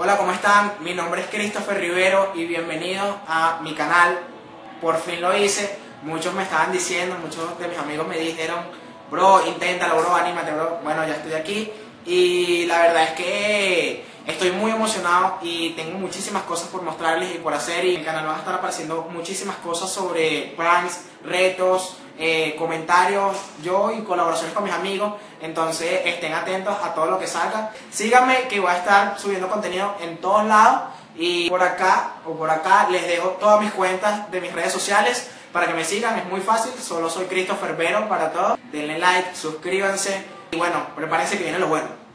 Hola, ¿cómo están? Mi nombre es Christopher Rivero y bienvenidos a mi canal. Por fin lo hice. Muchos me estaban diciendo, muchos de mis amigos me dijeron, bro, inténtalo, bro, anímate, bro. Bueno, ya estoy aquí y la verdad es que estoy muy emocionado y tengo muchísimas cosas por mostrarles y por hacer y en el canal van a estar apareciendo muchísimas cosas sobre pranks, retos, eh, comentarios, yo y colaboraciones con mis amigos. Entonces estén atentos a todo lo que salga. Síganme que voy a estar subiendo contenido en todos lados. Y por acá o por acá les dejo todas mis cuentas de mis redes sociales para que me sigan. Es muy fácil, solo soy Christopher Vero para todos. Denle like, suscríbanse y bueno, prepárense que viene lo bueno.